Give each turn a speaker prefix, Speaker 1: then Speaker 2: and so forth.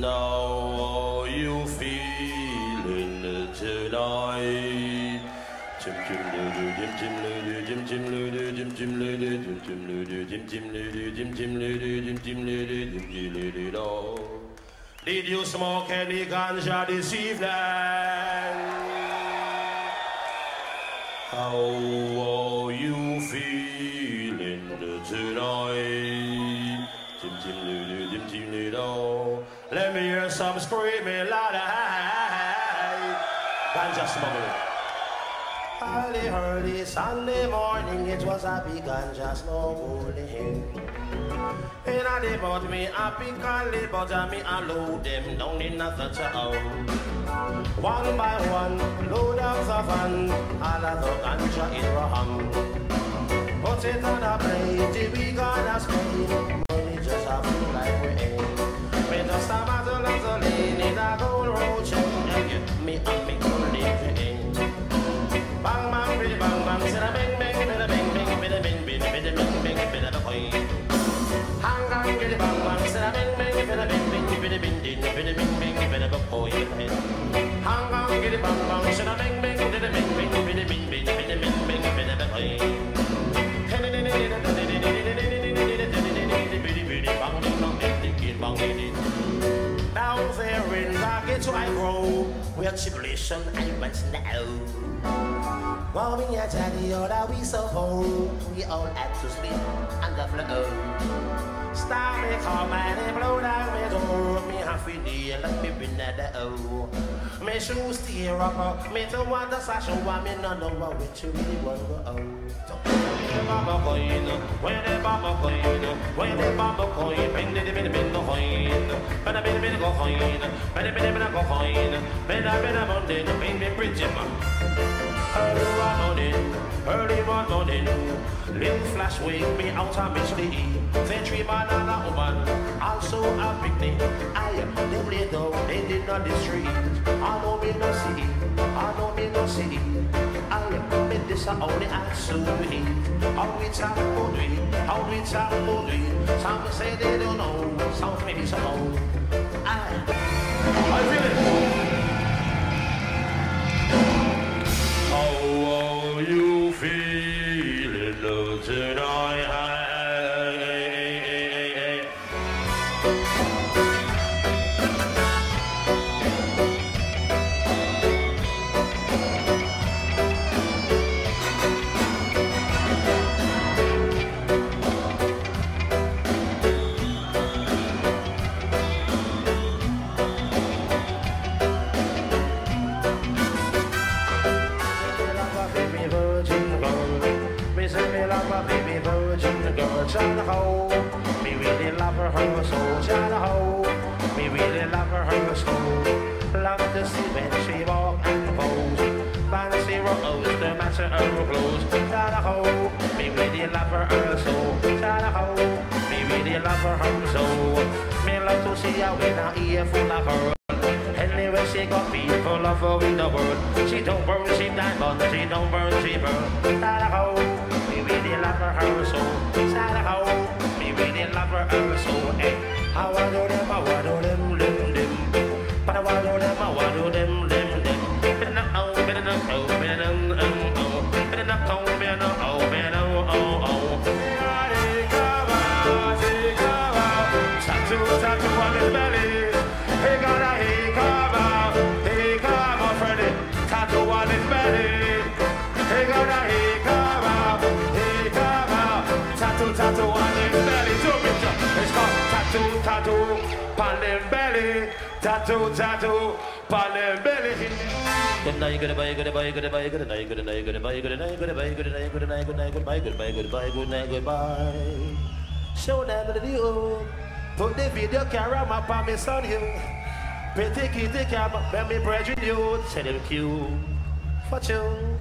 Speaker 1: Now you feeling tonight? Jim Jim Ludu, Jim Jim Ludu, Jim Jim Ludu, Jim Jim Ludu, Jim Jim Ludu, Jim Jim Ludu, Jim Jim Ludu, Jim Jim Ludu, Jim Jim Ludu, no. Did you smoke any ganja this evening? How are you feeling tonight? Jim Jim Ludu, Jim Jim Ludu. Let me hear some screaming louder. Ganja smuggling. Early, early Sunday morning, it was a big ganja smuggling. And I they bought me a big collie, but I me a load them down in the town. One by one, load up the van, all of the ganja in wrong. Put it on a plate, we gonna spray. Now there in ghetto I grow, where tribulation I must know. Mommy and daddy, oh, are we so old. We all had to sleep under the floor. Stop me, call my name, blow down my door. Me half in the let me be at the oh. Me shoes tear up, me to want the sash, oh, me no know what we truly want to oh. Baba coin, where the baba coin, where the baba coin, bend the bend bend the coin, bend bend bend the coin, bend bend bend the coin, bend bend bend the coin, bend bend bend the coin, bend bend bend the coin, Early one morning, early one morning, little flash wake me out of my sleep. Three man and a woman, also a picnic. I am them lay down, did not the street. I know me no see, I know me no see. I am me this a only I sweet. How we talk about it, how we talk. Some say they don't know, some maybe some know. I, I feel it. baby virgin, girl, trying to hold. To her clothes. Hold. Me really love her, her. Tryna hold. Me really love her, her soul. Me love to see her with her ear full of her. Anyway, she got people of her in the world. She don't burn, she diamond, she don't burn, she burn. Sadaho, we really love her, her soul. Sadaho, we really love her, her soul. Hey, eh. how I do them, how I do them, them, them. But I want to them, I to them, them, them. Tattoo, tattoo on his belly. He got a he come out, he come out, Freddy. Tattoo on his belly. He got a he come out, he come out. Tattoo, tattoo on his belly. Two picture. It's called tattoo, tattoo, on his belly. Tattoo, tattoo, on his belly. Goodbye, goodbye, goodbye, goodbye, goodbye, good night, good night, good night, goodbye, goodbye, goodbye, good night, goodbye. Show them the view. Put the video camera up on me son you. Pretty kitty camera, let me bridge you. Say them cue. For you.